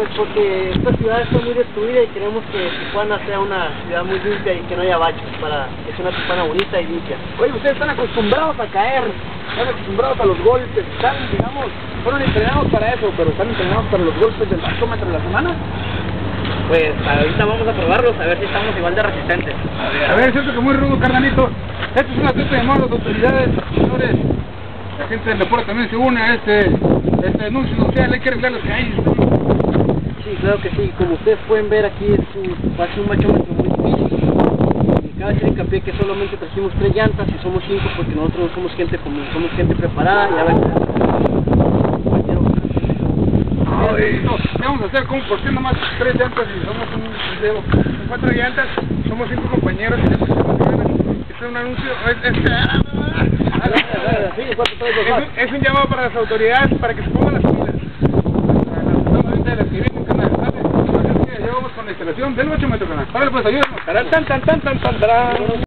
Pues porque esta ciudad está muy destruida y queremos que Tijuana sea una ciudad muy limpia y que no haya baches para que sea una Tijuana bonita y limpia. Oye, ustedes están acostumbrados a caer, están acostumbrados a los golpes, están, digamos, fueron entrenados para eso, pero están entrenados para los golpes del bacómetro de la semana. Pues ahorita vamos a probarlos a ver si estamos igual de resistentes. A ver, siento que muy rudo, carnalito. Esto es una trata de a las autoridades, señores. La gente del deporte también se une a este, este anuncio social, hay que arreglar las calles. Sí, claro que sí. Como ustedes pueden ver aquí es un, ser un machómetro muy difícil. Cabe hacer hincapié que solamente trajimos tres llantas y somos cinco porque nosotros no somos gente común, somos gente preparada y a ver. Ay, no, ¿qué vamos a hacer? ¿Cómo? ¿Por qué nomás tres llantas y somos un cuatro llantas, somos cinco compañeros y tenemos llantas. Este es un anuncio, es un llamado para las autoridades para que se pongan las pilas. Solamente de las que vienen, canal. ¿vale? Así que ya vamos con la instalación del 8 metros, canal. Vale, pues ayúdanos. Tan, tan, tan, tan, tan.